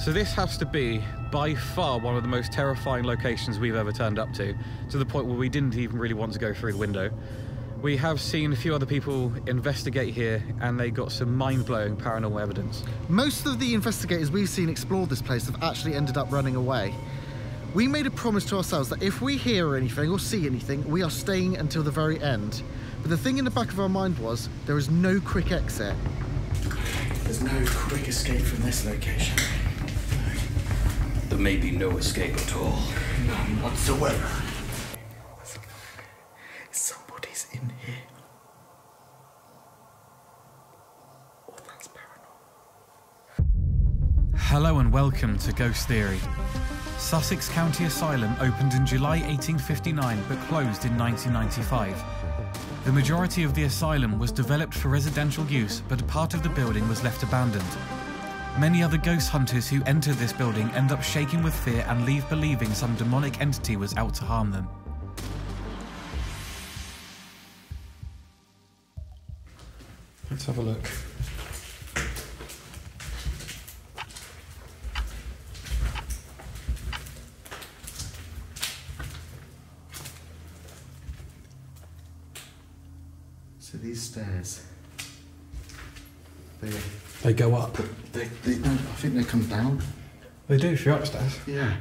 So this has to be by far one of the most terrifying locations we've ever turned up to, to the point where we didn't even really want to go through the window. We have seen a few other people investigate here, and they got some mind-blowing paranormal evidence. Most of the investigators we've seen explore this place have actually ended up running away. We made a promise to ourselves that if we hear anything or see anything, we are staying until the very end. But the thing in the back of our mind was there is no quick exit. There's no quick escape from this location. There may be no escape at all. None whatsoever. Somebody's in here. Oh, that's paranormal. Hello and welcome to Ghost Theory. Sussex County Asylum opened in July 1859 but closed in 1995. The majority of the asylum was developed for residential use, but part of the building was left abandoned. Many other ghost hunters who enter this building end up shaking with fear and leave believing some demonic entity was out to harm them. Let's have a look. So these stairs. They, They go up. they, they no, I think they come down. They do if you're upstairs. Yeah.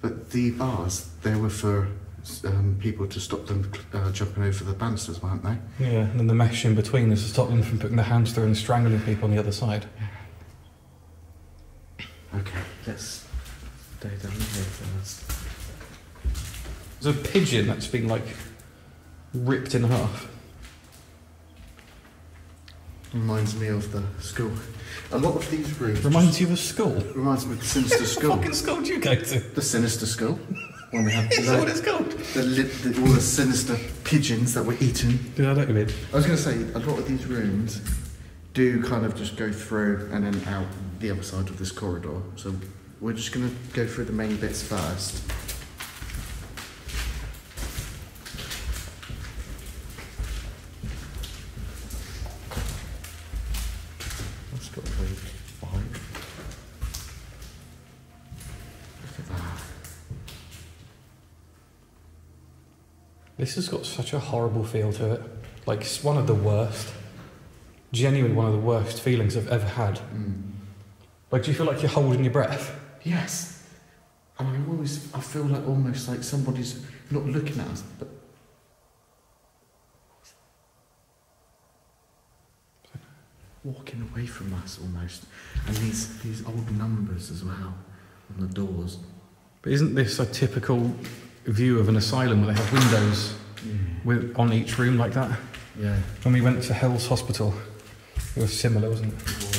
But the bars, they were for um, people to stop them uh, jumping over the banisters, weren't they? Yeah, and then the mesh in between is to stop them from putting their hands through and strangling people on the other side. Okay, let's stay down here first. There's a pigeon that's been like ripped in half. Reminds me of the school. A lot of these rooms Reminds you of a school. reminds me of the sinister school. what Fucking school do you go to? the sinister school. When we had Is that what it's called? the, li- the, all the sinister pigeons that were eaten. Yeah, I know what you mean. I was going to say, a lot of these rooms do kind of just go through and then out the other side of this corridor. So we're just going to go through the main bits first. That's got a very vibe. Look at that. This has got such a horrible feel to it. Like, it's one of the worst. Genuinely one of the worst feelings I've ever had. Mm. Like, do you feel like you're holding your breath? Yes. And I always, I feel like almost like somebody's not looking at us, but walking away from us almost. And these these old numbers as well on the doors. But isn't this a typical view of an asylum where they have windows with, on each room like that? Yeah. When we went to Hell's Hospital, it was similar, wasn't it?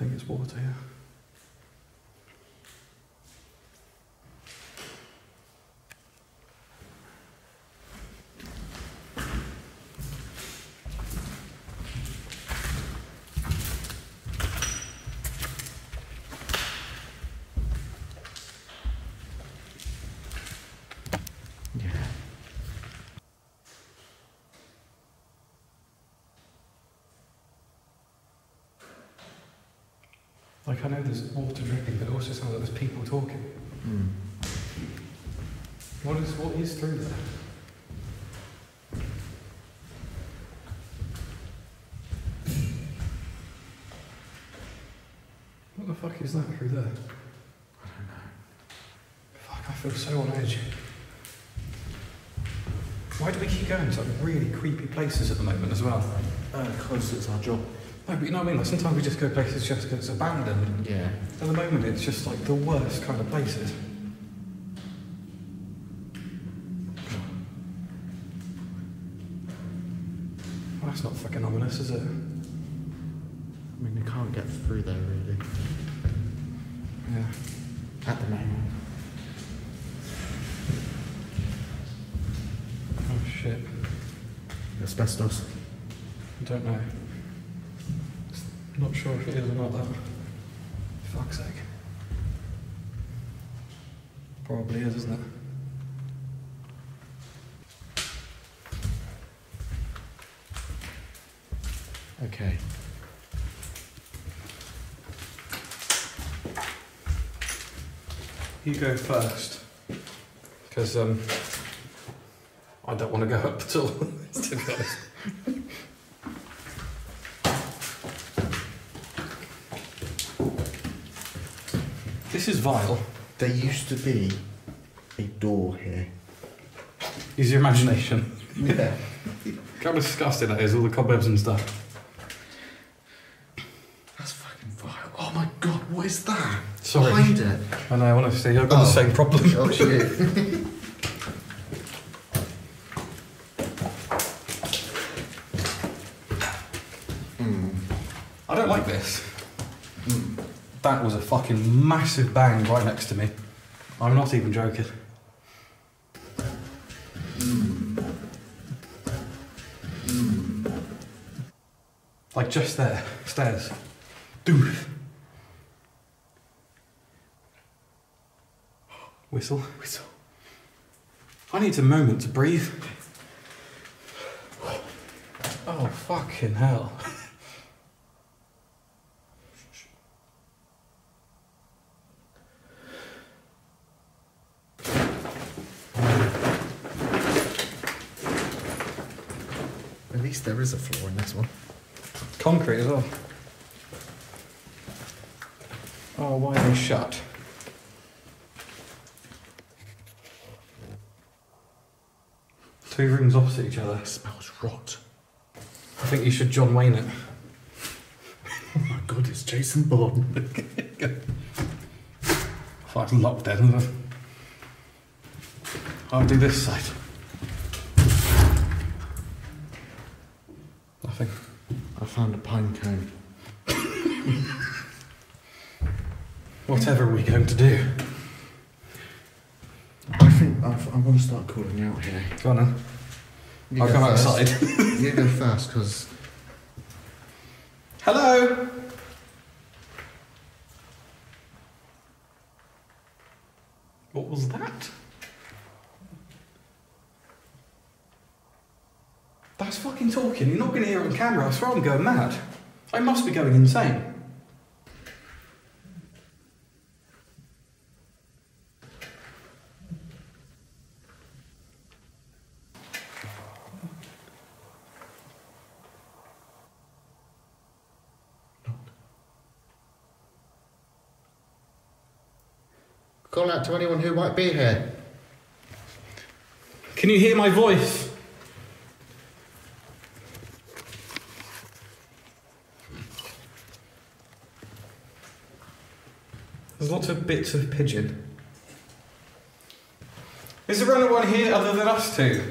Think it's water, yeah. There's water dripping, but also sounds like there's people talking. Mm. What is, what is through there? What the fuck is that through there? I don't know. Fuck, I feel so on edge. Why do we keep going to like really creepy places at the moment as well? Uh, because it's our job. No, but you know what I mean? Like sometimes we just go places just because it's abandoned. Yeah. At the moment, it's just like the worst kind of places. Well, that's not fucking ominous, is it? I mean, you can't get through there really. Yeah. At the moment. Oh shit. Asbestos. I don't know. Not sure if it is or not, that. Fuck's sake. Probably is, isn't it? Okay. You go first. Because, um, I don't want to go up at all, to be honest. Is vile. There used to be a door here. Use your imagination. Yeah. How disgusting that is, all the cobwebs and stuff. That's fucking vile. Oh my god, what is that? Sorry. Behind it. I know, honestly, I've got Oh. the same problem. Oh shit. I don't like this. That was a fucking massive bang right next to me. I'm not even joking. Like just there, stairs. Dude. Whistle, whistle. I need a moment to breathe. Oh, fucking hell. There is a floor in this one. Concrete as well. Oh, why are they shut? Two rooms opposite each other. It smells rot. I think you should John Wayne it. Oh my god, it's Jason Bourne. Fucking locked isn't? I'll do this side. Nothing. I found a pine cone. Whatever are we going to do? I think I, I want to start calling out here. Go on then. You I'll go come first. outside. you go first, because Hello! What was that? That's fucking talking. You're not going to hear it on camera. I swear I'm going mad. I must be going insane. call out to anyone who might be here. Can you hear my voice? There's lots of bits of pigeon. Is there anyone here other than us two?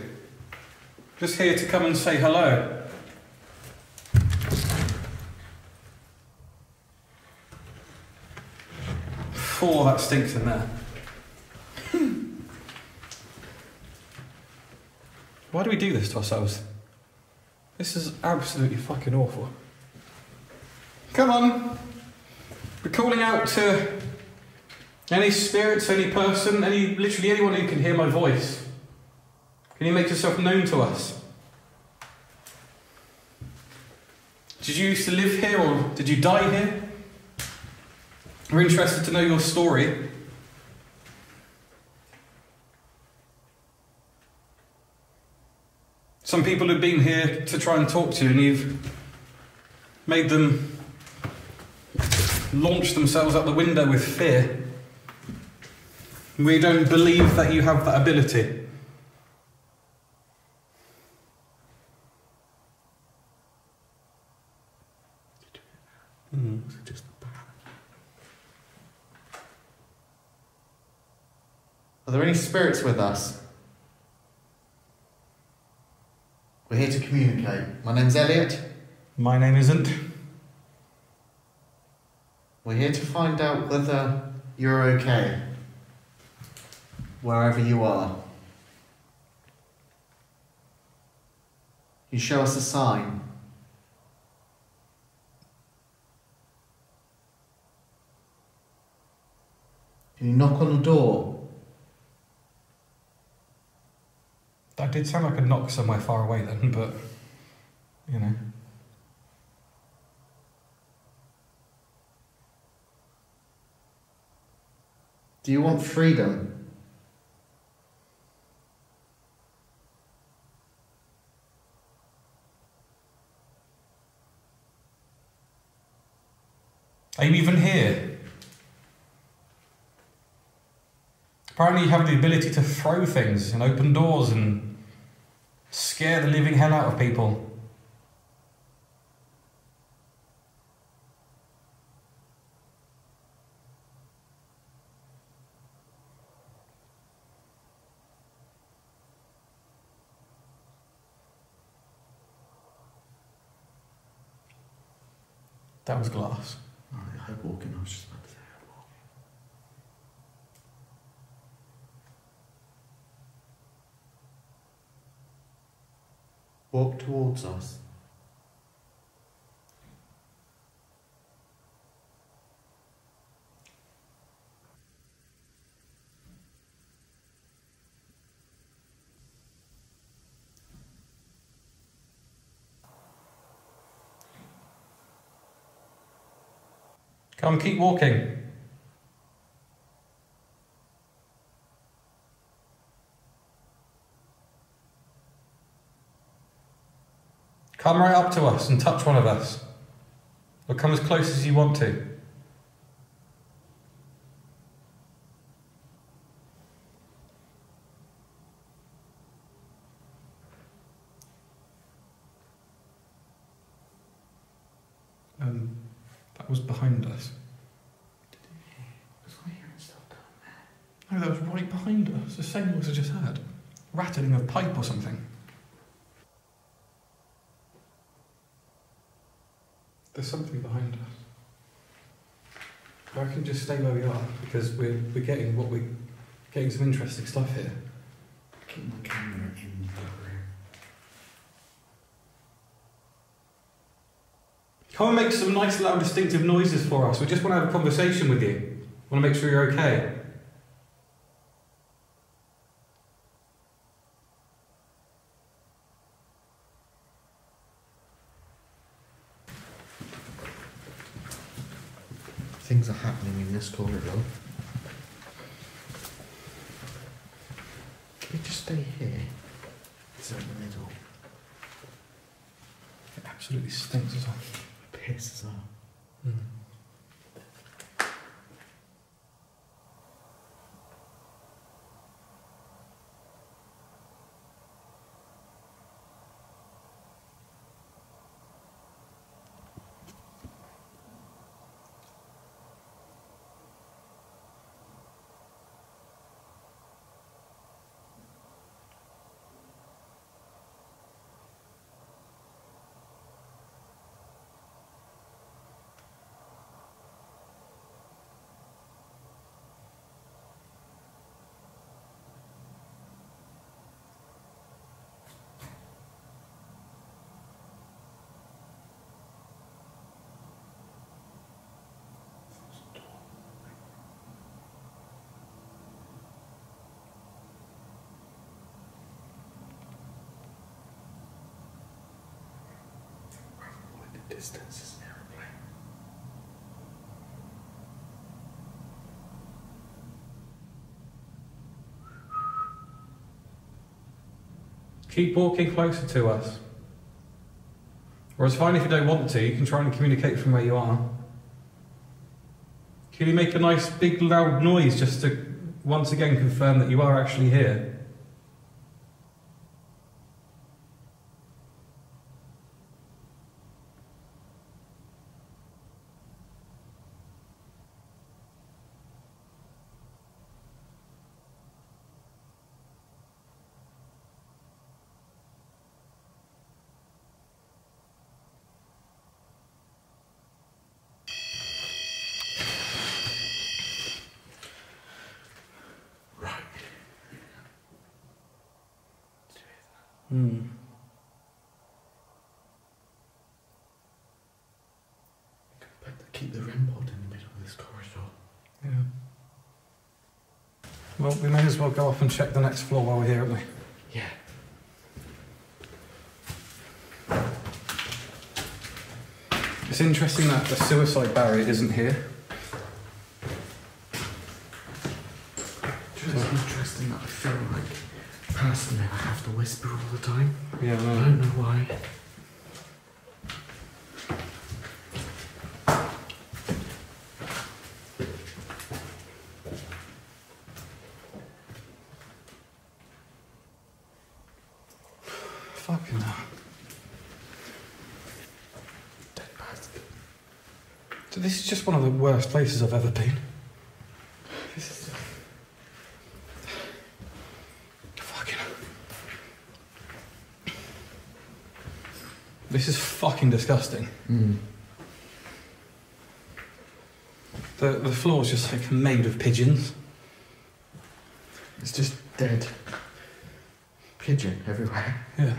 Just here to come and say hello? Four, that stinks in there. Why do we do this to ourselves? This is absolutely fucking awful. Come on. We're calling out to any spirits, any person, any literally anyone who can hear my voice. Can you make yourself known to us? Did you used to live here or did you die here? We're interested to know your story. Some people have been here to try and talk to you, and you've made them launch themselves out the window with fear. We don't believe that you have that ability. Hmm, Was it just the bat? Are there any spirits with us? We're here to communicate. My name's Elliot. My name isn't. We're here to find out whether you're okay. Wherever you are. You show us a sign. You knock on the door? That did sound like a knock somewhere far away then, but you know. Do you want freedom? Are you even here? Apparently, you have the ability to throw things and open doors and scare the living hell out of people. That was glass. Oh, I heard walking. I was just about to say I heard walking. Walk towards us. Come, keep walking. Come right up to us and touch one of us. Or come as close as you want to. Um, that was behind us. No, that was right behind us. The same noise I just heard. Rattling of pipe or something. There's something behind us. I can just stay where we are because we're, we're getting what we getting some interesting stuff here. Keep my camera in the room. Come and make some nice, loud, distinctive noises for us. We just want to have a conversation with you. Want to make sure you're okay. Things are corridor. Can we just stay here? It's in the middle. It absolutely stinks as well. Piss as well. Mm. Distance is. Keep walking closer to us. Or it's fine if you don't want to, you can try and communicate from where you are. Can you make a nice big loud noise just to once again confirm that you are actually here? Hmm. Better keep the REM pod in the middle of this corridor. Yeah. Well, we may as well go off and check the next floor while we're here, haven't we? Yeah. It's interesting that the suicide barrier isn't here. Just interesting that I feel like, personally, I have to whisper all the time. Yeah, I don't know why. Fucking hell. Dead bastard. So this is just one of the worst places I've ever been. This is. Fucking. This is fucking disgusting. Mm. The the floor's just like made of pigeons. It's just dead. Pigeon everywhere. Yeah.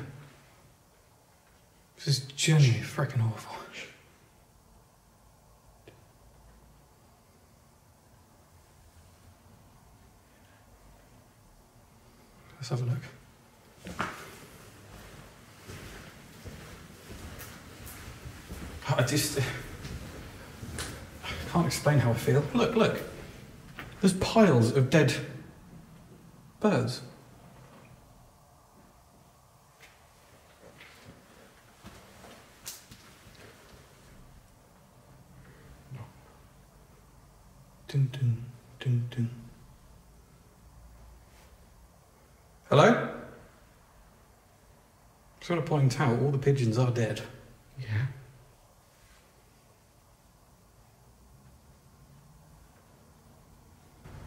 This is genuinely freaking awful. Let's have a look. I just uh, I can't explain how I feel. Look, look. There's piles of dead birds. Dun, dun, dun, dun. Hello? Just want to point out all the pigeons are dead. Yeah.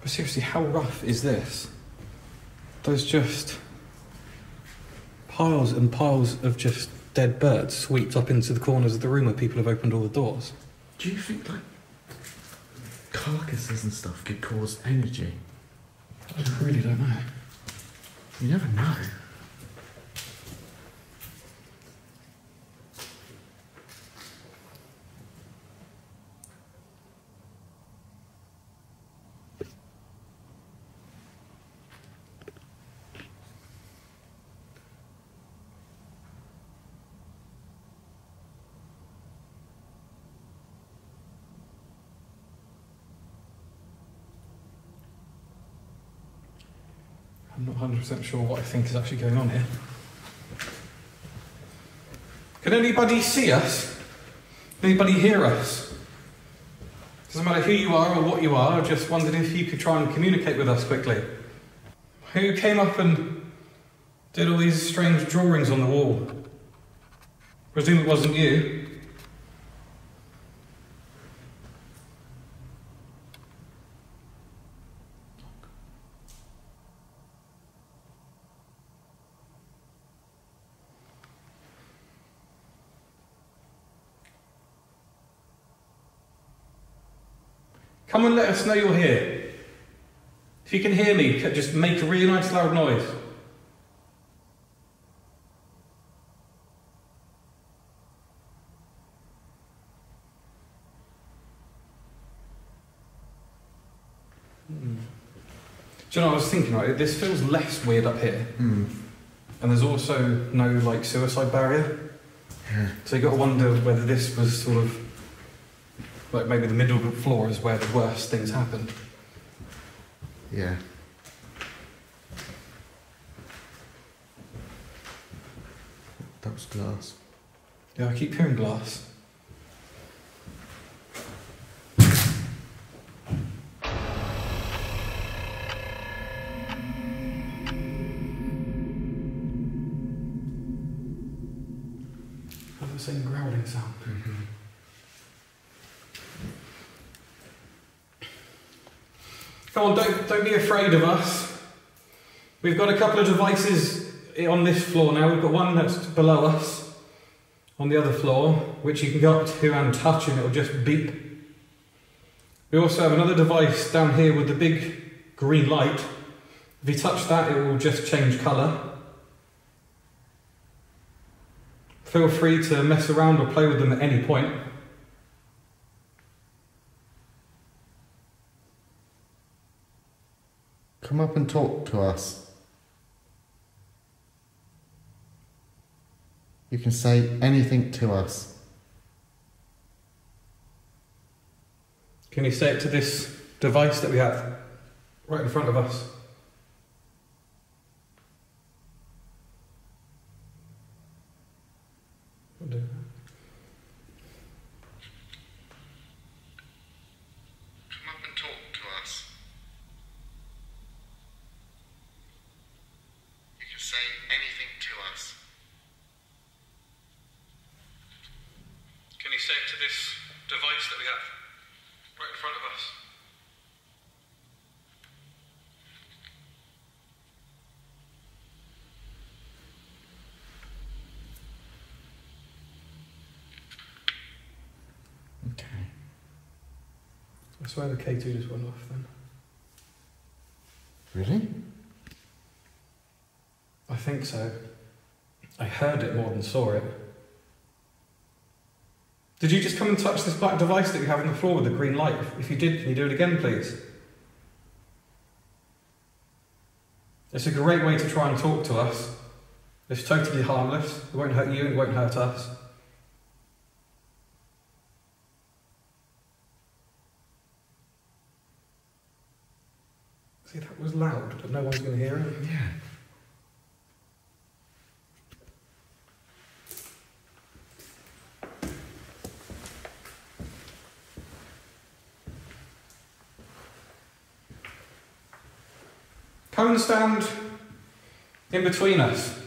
But seriously, how rough is this? There's just piles and piles of just dead birds swept up into the corners of the room where people have opened all the doors. Do you think like carcasses and stuff could cause energy? I really don't know. You never know. I'm not 100% sure what I think is actually going on here. Can anybody see us? Anybody hear us? Doesn't matter who you are or what you are, I just wondered if you could try and communicate with us quickly. Who came up and did all these strange drawings on the wall? Presume it wasn't you. Come and let us know you're here. If you can hear me, just make a really nice loud noise. Hmm. Do you know, I was thinking, right, this feels less weird up here. Hmm. And there's also no, like, suicide barrier. Yeah. So you got to wonder whether this was sort of like maybe the middle floor is where the worst things happen. Yeah. That was glass. Yeah, I keep hearing glass. Don't, be afraid of us. We've got a couple of devices on this floor now. We've got one that's below us on the other floor, which you can go up to and touch and it'll just beep. We also have another device down here with the big green light. If you touch that, it will just change colour. Feel free to mess around or play with them at any point. Come up and talk to us. You can say anything to us. Can you say it to this device that we have right in front of us? I'll do that. Come up and talk to us. You can say anything to us. Can you say it to this device that we have right in front of us? Okay. I swear the K2 just went off then. Really? I think so. I heard it more than saw it. Did you just come and touch this black device that you have on the floor with the green light? If- If you did, can you do it again, please? It's a great way to try and talk to us. It's totally harmless. It won't hurt you, it won't hurt us. See, that was loud, but no one's going to hear it. Yeah. Come and stand in between us.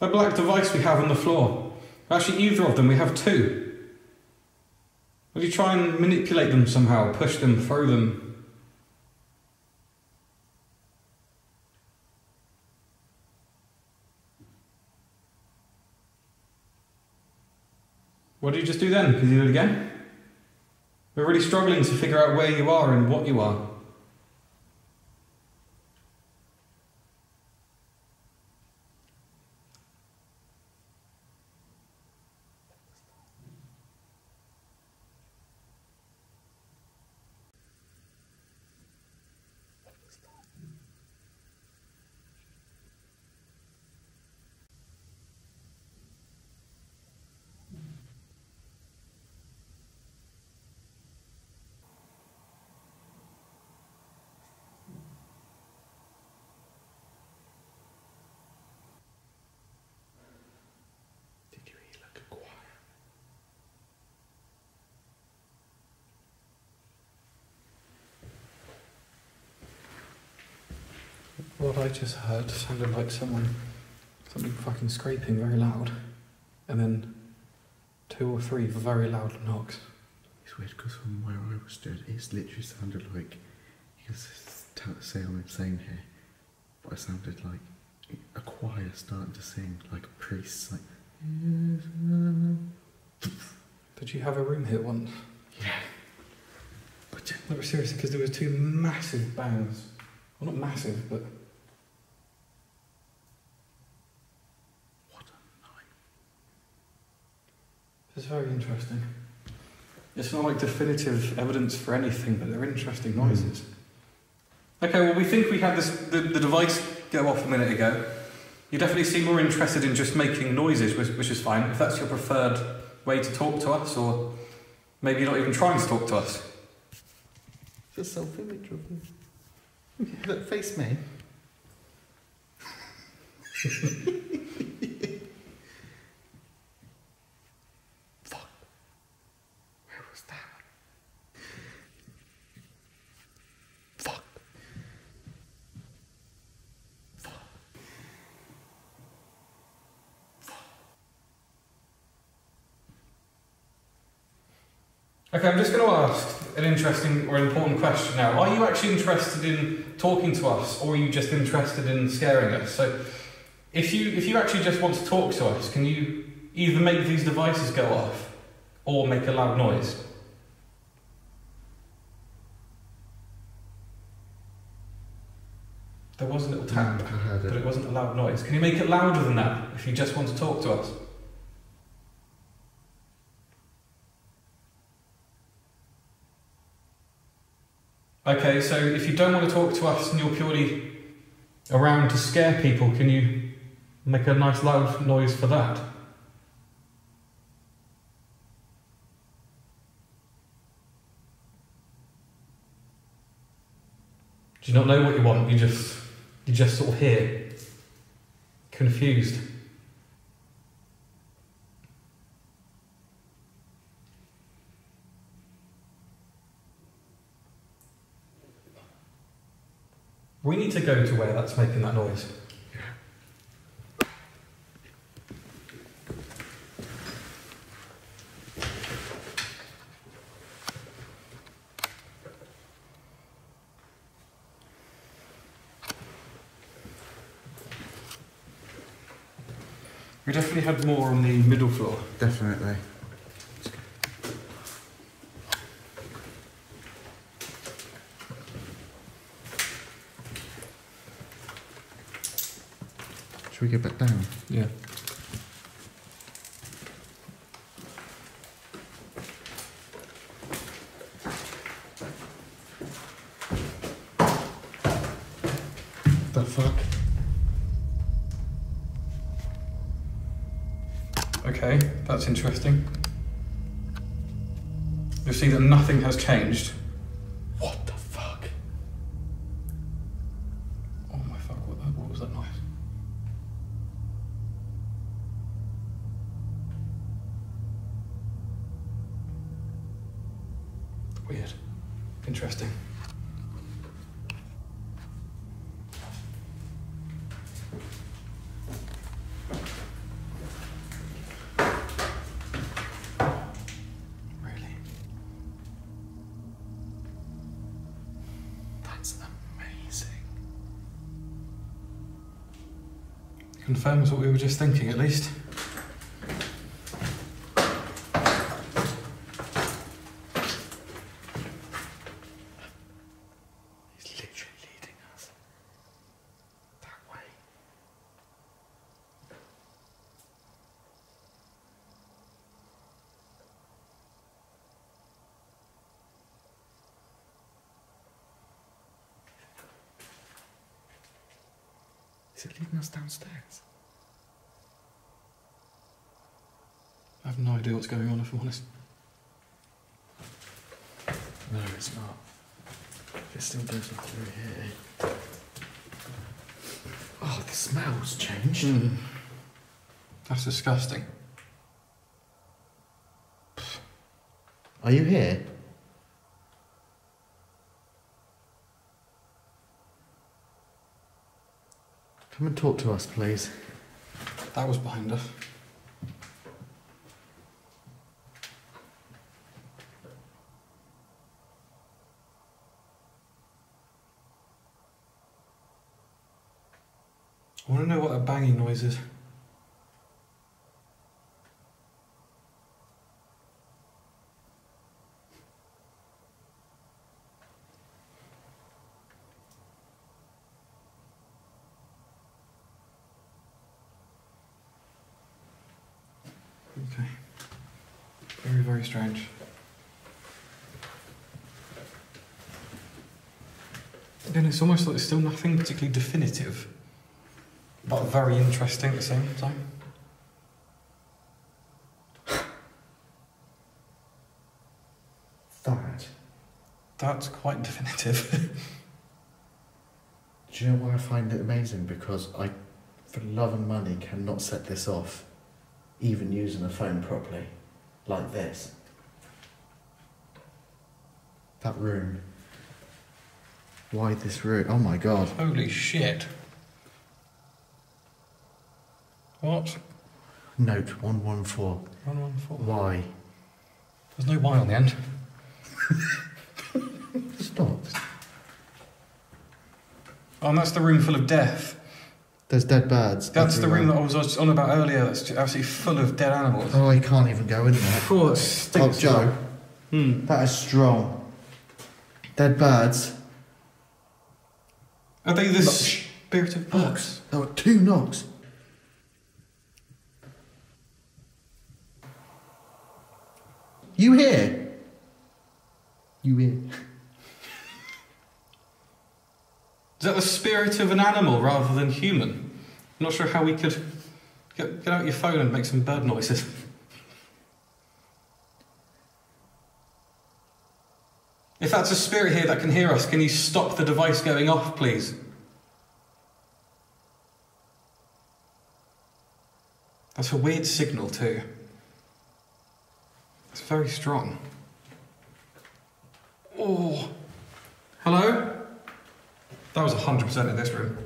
The black device we have on the floor. Actually, either of them, we have two. Will you try and manipulate them somehow, push them, throw them? What did you just do then? Can you do it again? We're really struggling to figure out where you are and what you are. What I just heard sounded like someone, something fucking scraping very loud, and then two or three very loud knocks. It's weird because from where I was stood, it's literally sounded like you can say I'm insane here, but it sounded like a choir starting to sing, like a priest, like. Did you have a room hit once? Yeah. But No, but seriously, because there was two massive bangs. Well, not massive, but what a night. It's very interesting. It's not like definitive evidence for anything, but they're interesting hmm. noises. Okay, well, we think we had this the, the device go off a minute ago. You definitely seem more interested in just making noises, which, which is fine. If that's your preferred way to talk to us, or maybe you're not even trying to talk to us. It's a self image of me. Look, face me. Okay, I'm just going to ask an interesting or important question now. Are you actually interested in talking to us, or are you just interested in scaring us? So, if you if you actually just want to talk to us, can you either make these devices go off, or make a loud noise? There was a little tap, mm, heard but it wasn't a loud noise. Can you make it louder than that if you just want to talk to us? Okay, so if you don't want to talk to us and you're purely around to scare people, can you make a nice loud noise for that? Do you not know what you want? You just you just sort of hear confused. We need to go to where that's making that noise. We definitely had more on the middle floor. Definitely. We get back down? Yeah. The fuck? Okay, that's interesting. You'll see that nothing has changed. Just thinking, at least. He's literally leading us that way. Is it leading us downstairs? Have no idea what's going on, if I'm honest. No, it's not. It still goes through here. Oh, the smell's changed. Hmm. That's disgusting. Are you here? Come and talk to us, please. That was behind us. I want to know what that banging noises. Okay. Very, very strange. Again, it's almost like there's still nothing particularly definitive, but very interesting at the same time. That. That's quite definitive. Do you know why I find it amazing? Because I, for love and money, cannot set this off, even using a phone properly, like this. That room. Why this room? Oh my god. Holy shit. What? Note 114. 114. Why? There's no Y on the end. Stop. Oh, and that's the room full of death. There's dead birds. That's the room that I was on about earlier. That's absolutely full of dead animals. Oh, you can't even go in there. Oh, it Oh. Joe, Hmm. that is strong. Dead birds. Are they the Look. spirit of birds? There were two knocks. You here? You here? Is that the spirit of an animal rather than human? I'm not sure how we could get, get out your phone and make some bird noises. If that's a spirit here that can hear us, can you stop the device going off, please? That's a weird signal, too. It's very strong. Oh. Hello? That was 100% in this room.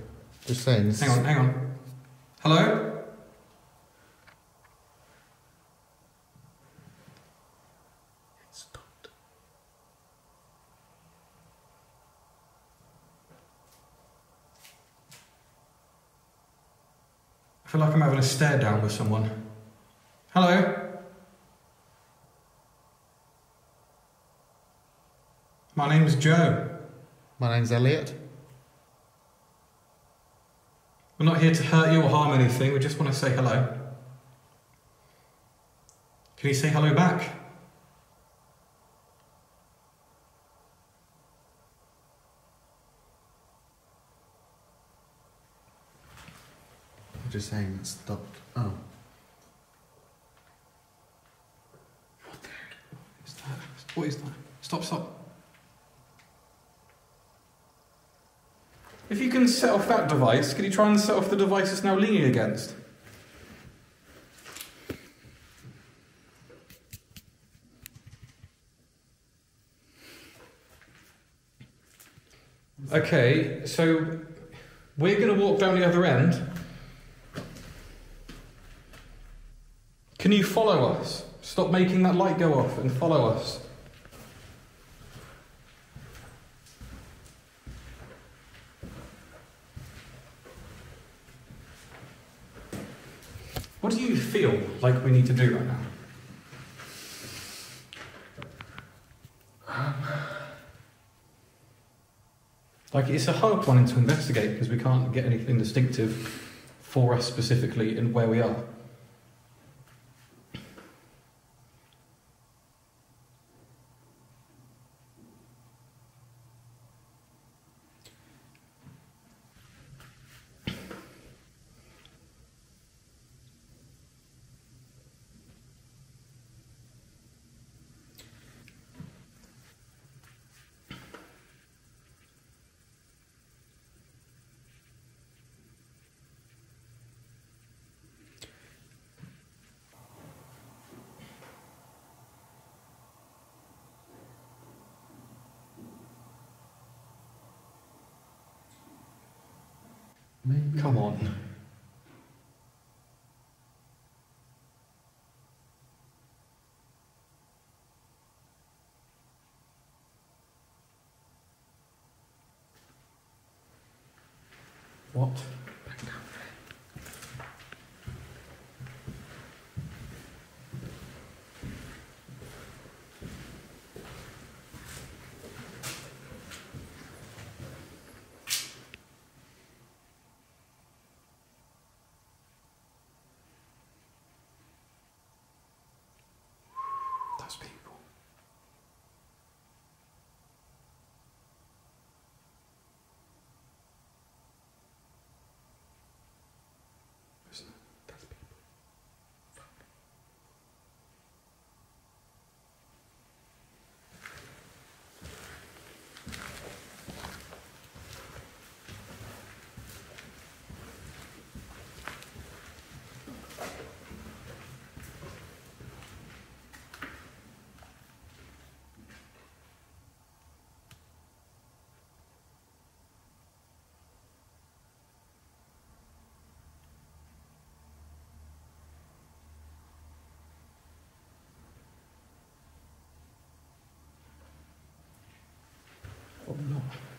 Just saying. this Hang on, hang on. Hello? It stopped. I feel like I'm having a stare down with someone. Hello? My name's Joe. My name's Elliot. We're not here to hurt you or harm anything, we just want to say hello. Can you say hello back? I'm just saying it stopped. Oh. Is that, what is that? Stop, stop. If you can set off that device, can you try and set off the device it's now leaning against? Okay, so we're going to walk down the other end. Can you follow us? Stop making that light go off and follow us. What do you feel like we need to do right now? Um, like, it's a hard one to investigate because we can't get anything distinctive for us specifically in where we are. Or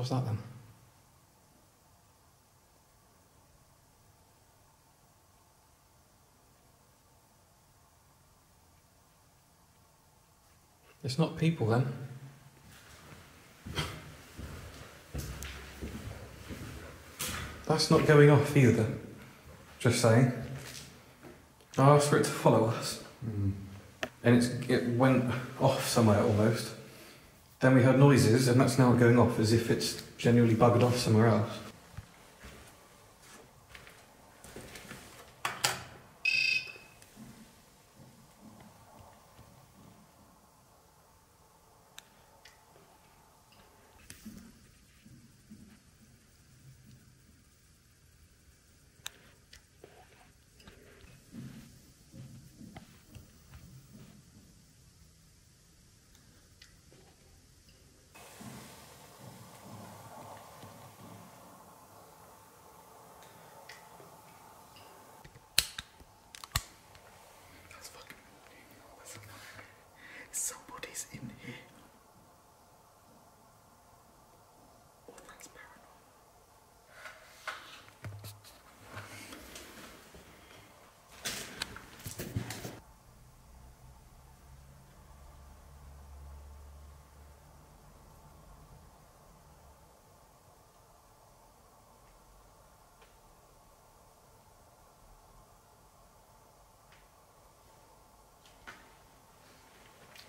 What's that then? It's not people then. That's not going off either. Just saying. I asked for it to follow us, Mm. and it's, it went off somewhere almost. Then we heard noises, and that's now going off as if it's genuinely buggered off somewhere else.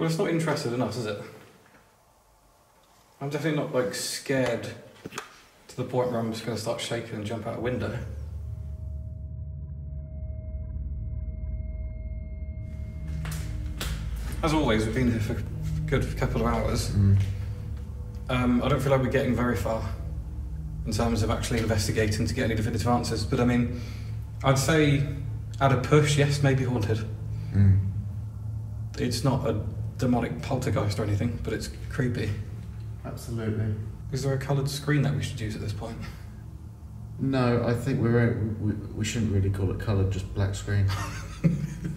Well, it's not interested in us, is it? I'm definitely not like scared to the point where I'm just going to start shaking and jump out a window. As always, we've been here for a good couple of hours. Mm. Um, I don't feel like we're getting very far in terms of actually investigating to get any definitive answers. But I mean, I'd say at a push, yes, maybe haunted. Mm. It's not a demonic poltergeist or anything, but it's creepy. Absolutely. Is there a coloured screen that we should use at this point? No, I think we're we, we shouldn't really call it coloured, just black screen.